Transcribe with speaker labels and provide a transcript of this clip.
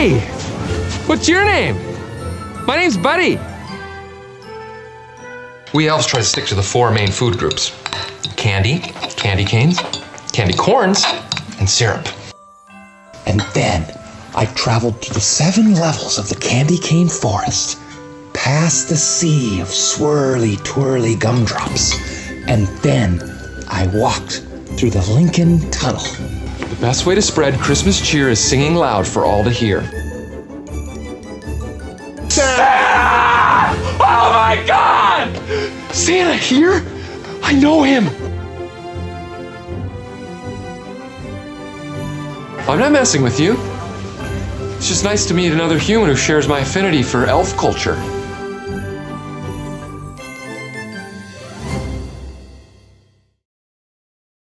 Speaker 1: What's your name? My name's Buddy.
Speaker 2: We elves try to stick to the four main food groups candy, candy canes, candy corns, and syrup.
Speaker 3: And then I traveled to the seven levels of the candy cane forest, past the sea of swirly, twirly gumdrops, and then I walked through the Lincoln Tunnel.
Speaker 2: The best way to spread Christmas cheer is singing loud for all to hear.
Speaker 1: Santa! Oh my God! Santa here? I know him.
Speaker 2: I'm not messing with you. It's just nice to meet another human who shares my affinity for elf culture.